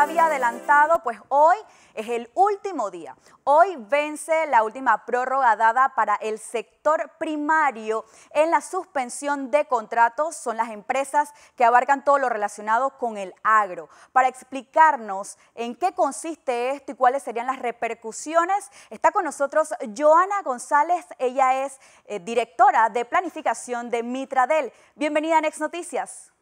había adelantado, pues hoy es el último día. Hoy vence la última prórroga dada para el sector primario en la suspensión de contratos. Son las empresas que abarcan todo lo relacionado con el agro. Para explicarnos en qué consiste esto y cuáles serían las repercusiones, está con nosotros Joana González. Ella es eh, directora de planificación de Mitradel. Bienvenida a Next Noticias.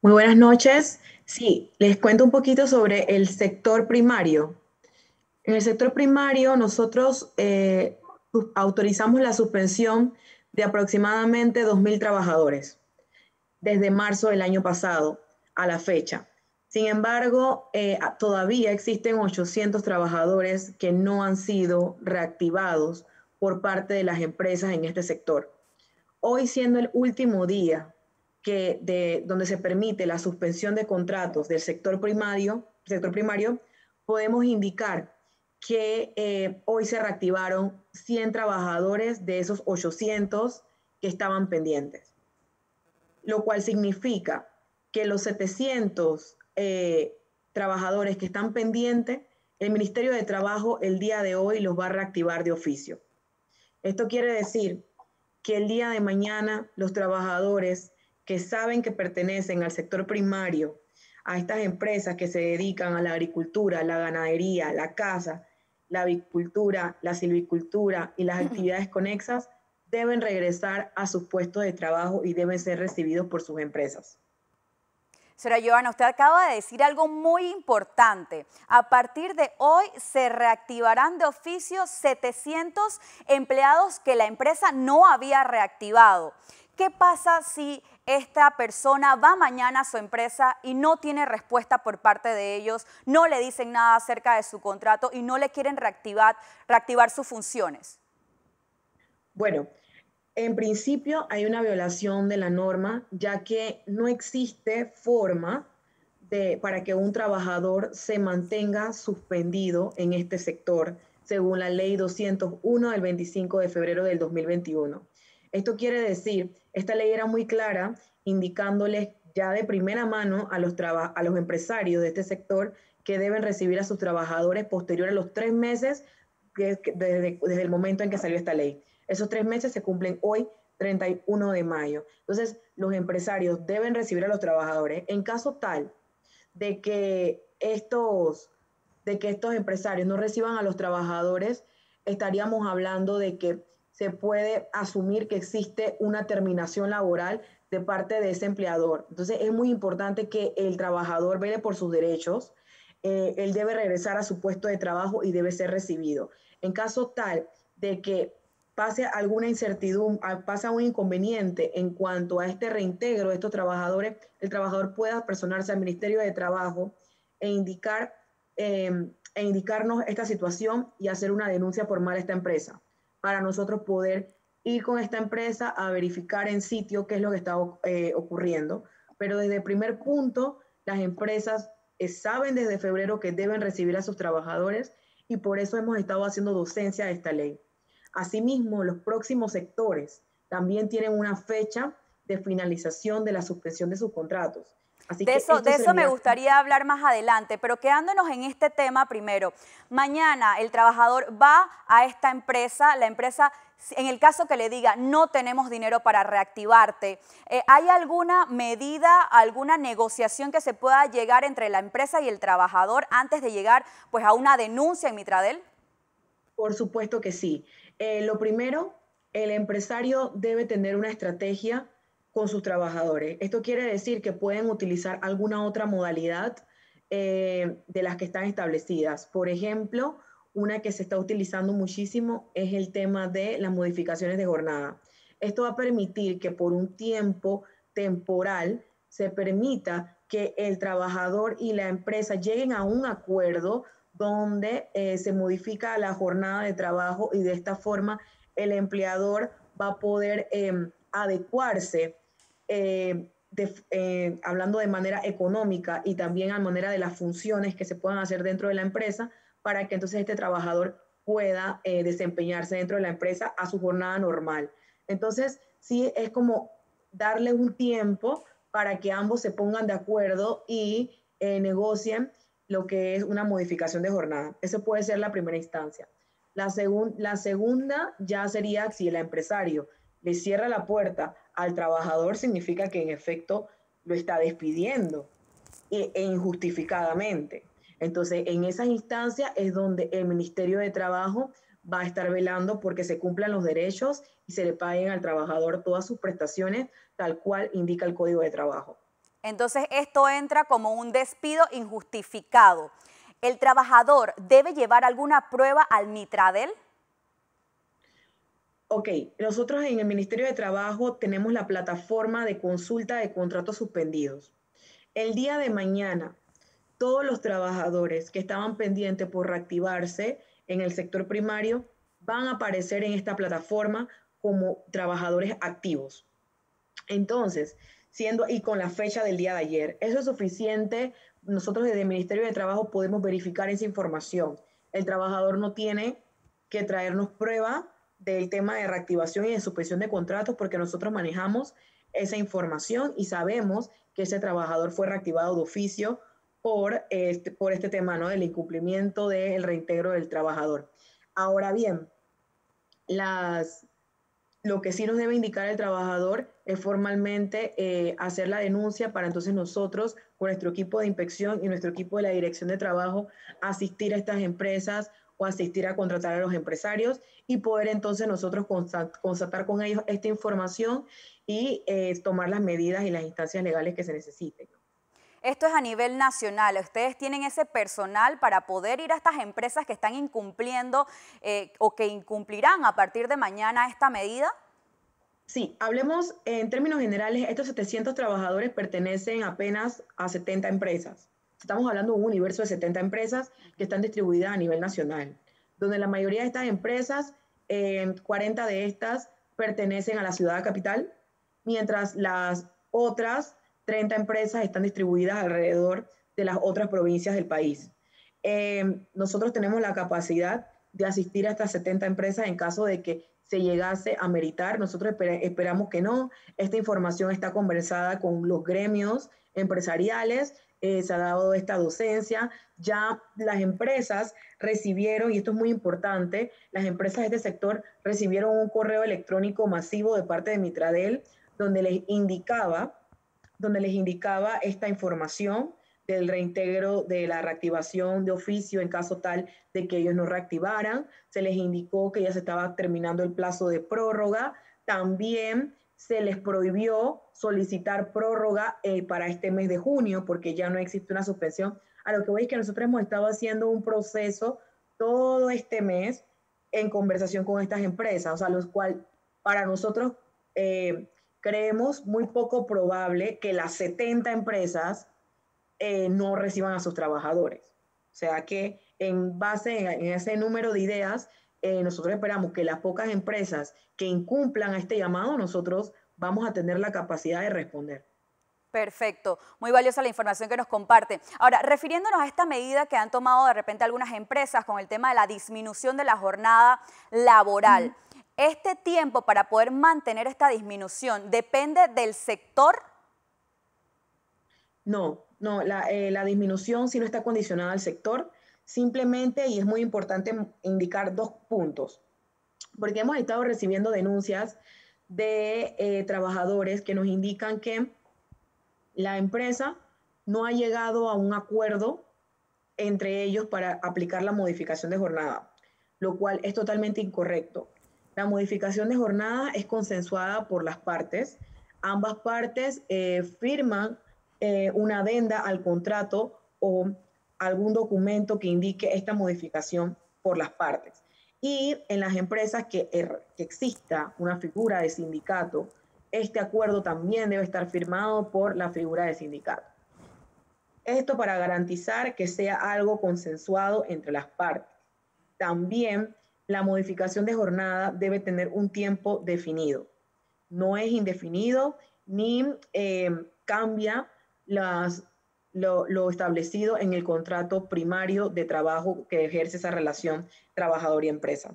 Muy buenas noches. Sí, les cuento un poquito sobre el sector primario. En el sector primario nosotros eh, autorizamos la suspensión de aproximadamente 2.000 trabajadores desde marzo del año pasado a la fecha. Sin embargo, eh, todavía existen 800 trabajadores que no han sido reactivados por parte de las empresas en este sector. Hoy siendo el último día de, donde se permite la suspensión de contratos del sector primario, sector primario podemos indicar que eh, hoy se reactivaron 100 trabajadores de esos 800 que estaban pendientes, lo cual significa que los 700 eh, trabajadores que están pendientes, el Ministerio de Trabajo el día de hoy los va a reactivar de oficio. Esto quiere decir que el día de mañana los trabajadores que saben que pertenecen al sector primario, a estas empresas que se dedican a la agricultura, la ganadería, la caza, la avicultura, la silvicultura y las actividades conexas, deben regresar a sus puestos de trabajo y deben ser recibidos por sus empresas. Señora Joana, usted acaba de decir algo muy importante. A partir de hoy se reactivarán de oficio 700 empleados que la empresa no había reactivado. ¿Qué pasa si esta persona va mañana a su empresa y no tiene respuesta por parte de ellos, no le dicen nada acerca de su contrato y no le quieren reactivar, sus funciones? Bueno, en principio hay una violación de la norma, ya que no existe forma de, para que un trabajador se mantenga suspendido en este sector, según la ley 201 del 25 de febrero del 2021. Esto quiere decir, esta ley era muy clara, indicándoles ya de primera mano a los, a los empresarios de este sector que deben recibir a sus trabajadores posterior a los tres meses desde, desde el momento en que salió esta ley. Esos tres meses se cumplen hoy, 31 de mayo. Entonces, los empresarios deben recibir a los trabajadores. En caso tal de que estos, de que estos empresarios no reciban a los trabajadores, estaríamos hablando de que se puede asumir que existe una terminación laboral de parte de ese empleador. Entonces es muy importante que el trabajador vele por sus derechos. Eh, él debe regresar a su puesto de trabajo y debe ser recibido. En caso tal de que pase alguna incertidumbre, pasa un inconveniente en cuanto a este reintegro de estos trabajadores, el trabajador pueda personarse al Ministerio de Trabajo e indicar em, e indicarnos esta situación y hacer una denuncia formal a esta empresa para nosotros poder ir con esta empresa a verificar en sitio qué es lo que está eh, ocurriendo. Pero desde el primer punto, las empresas eh, saben desde febrero que deben recibir a sus trabajadores y por eso hemos estado haciendo docencia de esta ley. Asimismo, los próximos sectores también tienen una fecha de finalización de la suspensión de sus contratos de eso, de eso me gustaría hablar más adelante, pero quedándonos en este tema primero. Mañana el trabajador va a esta empresa, la empresa, en el caso que le diga, no tenemos dinero para reactivarte, eh, ¿hay alguna medida, alguna negociación que se pueda llegar entre la empresa y el trabajador antes de llegar pues, a una denuncia en Mitradel? Por supuesto que sí. Eh, lo primero, el empresario debe tener una estrategia con sus trabajadores. Esto quiere decir que pueden utilizar alguna otra modalidad eh, de las que están establecidas. Por ejemplo, una que se está utilizando muchísimo es el tema de las modificaciones de jornada. Esto va a permitir que por un tiempo temporal se permita que el trabajador y la empresa lleguen a un acuerdo donde eh, se modifica la jornada de trabajo y de esta forma el empleador va a poder em, adecuarse eh, eh, hablando de manera económica y también a manera de las funciones que se puedan hacer dentro de la empresa para que entonces este trabajador pueda eh, desempeñarse dentro de la empresa a su jornada normal. Entonces, sí es como darle un tiempo para que ambos se pongan de acuerdo y negocien lo que es una modificación de jornada. Esa puede ser la primera instancia. La, la segunda ya sería si el empresario le cierra la puerta al trabajador, significa que en efecto lo está despidiendo e, e injustificadamente. Entonces, en esas instancias es donde el Ministerio de Trabajo va a estar velando porque se cumplan los derechos y se le paguen al trabajador todas sus prestaciones tal cual indica el Código de Trabajo. Entonces, esto entra como un despido injustificado. ¿El trabajador debe llevar alguna prueba al Mitradel? Ok, nosotros en el Ministerio de Trabajo tenemos la plataforma de consulta de contratos suspendidos. El día de mañana, todos los trabajadores que estaban pendientes por reactivarse en el sector primario van a aparecer en esta plataforma como trabajadores activos. Entonces, siendo y con la fecha del día de ayer, eso es suficiente. Nosotros desde el Ministerio de Trabajo podemos verificar esa información. El trabajador no tiene que traernos prueba del tema de reactivación y de suspensión de contratos porque nosotros manejamos esa información y sabemos que ese trabajador fue reactivado de oficio por este, por este tema ¿no? del incumplimiento del reintegro del trabajador. Ahora bien, las, lo que sí nos debe indicar el trabajador es formalmente eh, hacer la denuncia para entonces nosotros, con nuestro equipo de inspección y nuestro equipo de la dirección de trabajo, asistir a estas empresas o asistir a contratar a los empresarios y poder entonces nosotros constatar con ellos esta información y eh, tomar las medidas y las instancias legales que se necesiten. Esto es a nivel nacional. ¿Ustedes tienen ese personal para poder ir a estas empresas que están incumpliendo eh, o que incumplirán a partir de mañana esta medida? Sí, hablemos en términos generales, estos 700 trabajadores pertenecen apenas a 70 empresas. Estamos hablando de un universo de 70 empresas que están distribuidas a nivel nacional, donde la mayoría de estas empresas, 40 de estas pertenecen a la ciudad capital, mientras las otras 30 empresas están distribuidas alrededor de las otras provincias del país. Eh, nosotros tenemos la capacidad de asistir a estas 70 empresas en caso de que se llegase a meritar. Nosotros esperamos que no. Esta información está conversada con los gremios empresariales, eh, se ha dado esta docencia. Ya las empresas recibieron, y esto es muy importante, las empresas de este sector recibieron un correo electrónico masivo de parte de Mitradel donde les indicaba donde les indicaba esta información del reintegro de la reactivación de oficio en caso tal de que ellos no reactivaran. Se les indicó que ya se estaba terminando el plazo de prórroga. También se les prohibió solicitar prórroga eh, para este mes de junio porque ya no existe una suspensión. A lo que veis que nosotros hemos estado haciendo un proceso todo este mes en conversación con estas empresas, o sea, los cuales para nosotros eh, creemos muy poco probable que las 70 empresas eh, no reciban a sus trabajadores. O sea que en base en, ese número de ideas, eh, nosotros esperamos que las pocas empresas que incumplan a este llamado, nosotros vamos a tener la capacidad de responder. Perfecto, muy valiosa la información que nos comparte. Ahora, refiriéndonos a esta medida que han tomado de repente algunas empresas con el tema de la disminución de la jornada laboral, este tiempo para poder mantener esta disminución depende del sector. No, no, la, eh, disminución sí no está condicionada al sector, simplemente, y es muy importante indicar dos puntos, porque hemos estado recibiendo denuncias de eh, trabajadores que nos indican que la empresa no ha llegado a un acuerdo entre ellos para aplicar la modificación de jornada, lo cual es totalmente incorrecto. La modificación de jornada es consensuada por las partes. Ambas partes eh, firman eh, una adenda al contrato o algún documento que indique esta modificación por las partes. Y en las empresas que, er, que exista una figura de sindicato, este acuerdo también debe estar firmado por la figura de sindicato. Esto para garantizar que sea algo consensuado entre las partes. También la modificación de jornada debe tener un tiempo definido. No es indefinido ni eh, cambia las, lo, establecido en el contrato primario de trabajo que ejerce esa relación trabajador y empresa.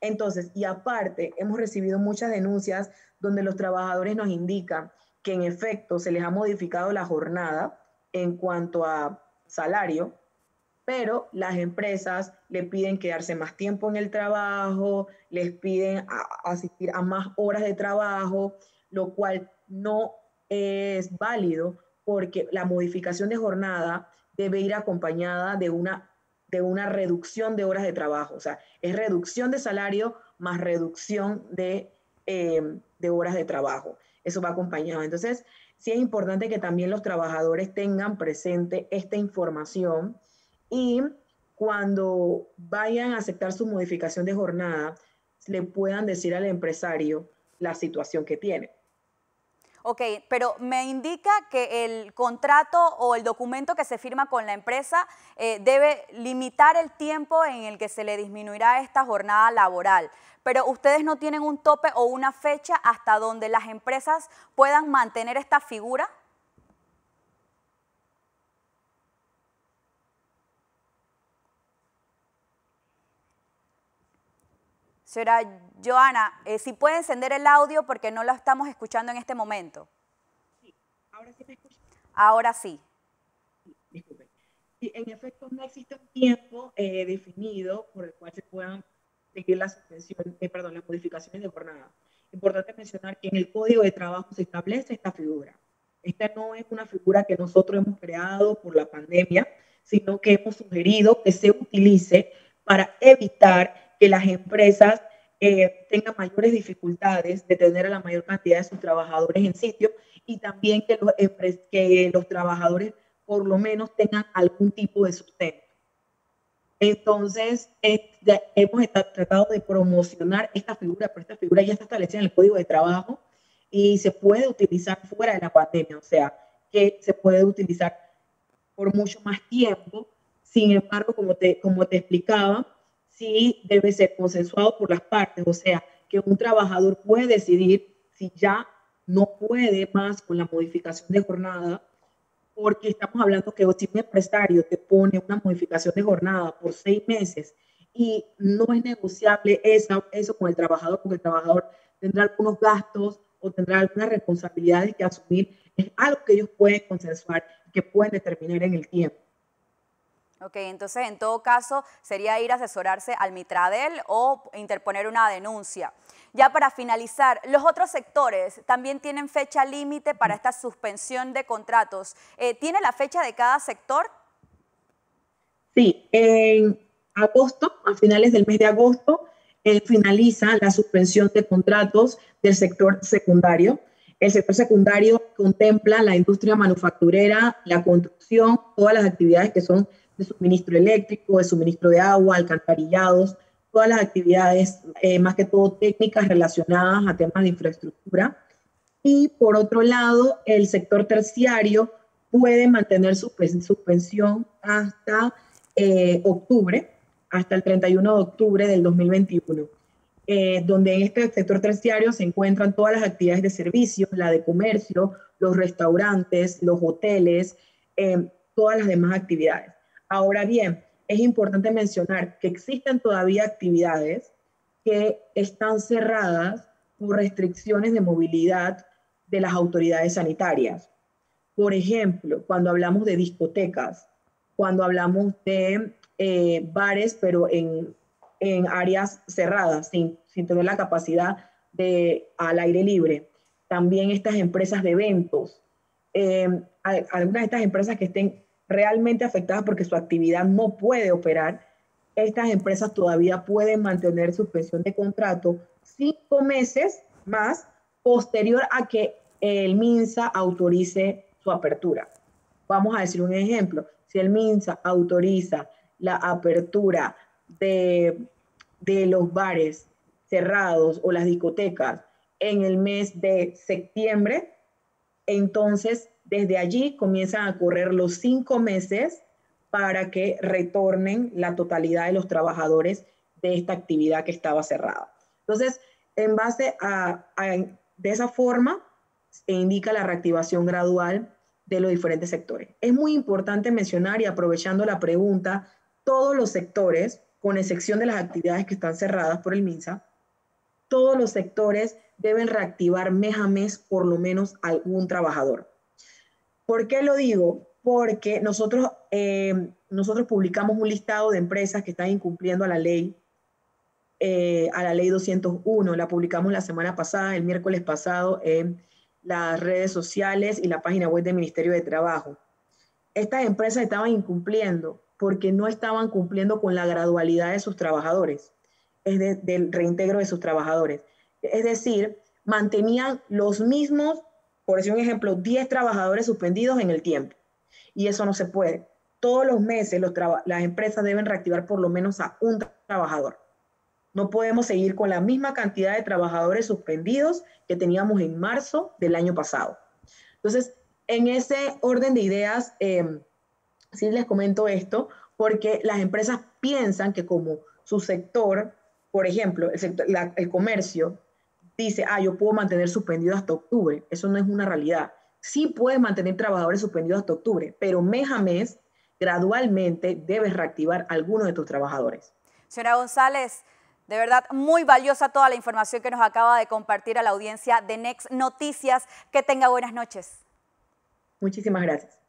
Entonces, y aparte, hemos recibido muchas denuncias donde los trabajadores nos indican que en efecto se les ha modificado la jornada en cuanto a salario, pero las empresas le piden quedarse más tiempo en el trabajo, les piden asistir a más horas de trabajo, lo cual no es válido porque la modificación de jornada debe ir acompañada de una, de una reducción de horas de trabajo. O sea, es reducción de salario más reducción de, eh, de horas de trabajo. Eso va acompañado. Entonces, sí es importante que también los trabajadores tengan presente esta información y cuando vayan a aceptar su modificación de jornada, le puedan decir al empresario la situación que tiene. Ok, pero me indica que el contrato o el documento que se firma con la empresa eh, debe limitar el tiempo en el que se le disminuirá esta jornada laboral. Pero ustedes no tienen un tope o una fecha hasta donde las empresas puedan mantener esta figura. Señora Joana, eh, si puede encender el audio porque no lo estamos escuchando en este momento. Sí, ahora sí me. Ahora sí. Disculpe. en efecto, no existe un tiempo eh, definido por el cual se puedan seguir la suspensión, eh, perdón, las modificaciones de jornada. Importante mencionar que en el Código de Trabajo se establece esta figura. Esta no es una figura que nosotros hemos creado por la pandemia, sino que hemos sugerido que se utilice para evitar que las empresas tengan mayores dificultades de tener a la mayor cantidad de sus trabajadores en sitio y también que los, que los trabajadores por lo menos tengan algún tipo de sustento. Entonces, hemos tratado de promocionar esta figura, pero esta figura ya está establecida en el Código de Trabajo y se puede utilizar fuera de la pandemia, o sea, que se puede utilizar por mucho más tiempo. Sin embargo, como te, como te explicaba, sí debe ser consensuado por las partes, o sea, que un trabajador puede decidir si ya no puede más con la modificación de jornada, porque estamos hablando que si un empresario te pone una modificación de jornada por seis meses y no es negociable eso, eso con el trabajador, porque el trabajador tendrá algunos gastos o tendrá algunas responsabilidades que asumir, es algo que ellos pueden consensuar, que pueden determinar en el tiempo. Ok, entonces en todo caso sería ir a asesorarse al Mitradel o interponer una denuncia. Ya para finalizar, los otros sectores también tienen fecha límite para esta suspensión de contratos. Eh, ¿Tiene la fecha de cada sector? Sí, en agosto, a finales del mes de agosto, eh, finaliza la suspensión de contratos del sector secundario. El sector secundario contempla la industria manufacturera, la construcción, todas las actividades que son de suministro eléctrico, de suministro de agua, alcantarillados, todas las actividades, eh, más que todo técnicas relacionadas a temas de infraestructura. Y por otro lado, el sector terciario puede mantener su suspensión hasta eh, octubre, hasta el 31 de octubre del 2021, eh, donde en este sector terciario se encuentran todas las actividades de servicio, la de comercio, los restaurantes, los hoteles, todas las demás actividades. Ahora bien, es importante mencionar que existen todavía actividades que están cerradas por restricciones de movilidad de las autoridades sanitarias. Por ejemplo, cuando hablamos de discotecas, cuando hablamos de eh, bares, pero en, áreas cerradas, sin, tener la capacidad de al aire libre. También estas empresas de eventos, eh, algunas de estas empresas que estén realmente afectadas porque su actividad no puede operar, estas empresas todavía pueden mantener suspensión de contrato cinco meses más posterior a que el MINSA autorice su apertura. Vamos a decir un ejemplo. Si el MINSA autoriza la apertura de, de los bares cerrados o las discotecas en el mes de septiembre, entonces desde allí comienzan a correr los cinco meses para que retornen la totalidad de los trabajadores de esta actividad que estaba cerrada. Entonces, en base a, de esa forma, se indica la reactivación gradual de los diferentes sectores. Es muy importante mencionar y aprovechando la pregunta, todos los sectores, con excepción de las actividades que están cerradas por el MINSA, todos los sectores deben reactivar mes a mes por lo menos algún trabajador. ¿Por qué lo digo? porque nosotros, eh, nosotros publicamos un listado de empresas que están incumpliendo a la ley, eh, a la ley 201. La publicamos la semana pasada, el miércoles pasado, en las redes sociales y la página web del Ministerio de Trabajo. Estas empresas estaban incumpliendo porque no estaban cumpliendo con la gradualidad de sus trabajadores, es del reintegro de sus trabajadores. Es decir, mantenían los mismos, por decir un ejemplo, 10 trabajadores suspendidos en el tiempo. Y eso no se puede. Todos los meses las empresas deben reactivar por lo menos a un trabajador. No podemos seguir con la misma cantidad de trabajadores suspendidos que teníamos en marzo del año pasado. Entonces, en ese orden de ideas, eh, sí les comento esto, porque las empresas piensan que como su sector, por ejemplo, el, el comercio, dice, ah, yo puedo mantener suspendido hasta octubre. Eso no es una realidad. Sí puedes mantener trabajadores suspendidos hasta octubre, pero mes a mes, gradualmente, debes reactivar algunos de tus trabajadores. Señora González, de verdad, muy valiosa toda la información que nos acaba de compartir a la audiencia de Next Noticias. Que tenga buenas noches. Muchísimas gracias.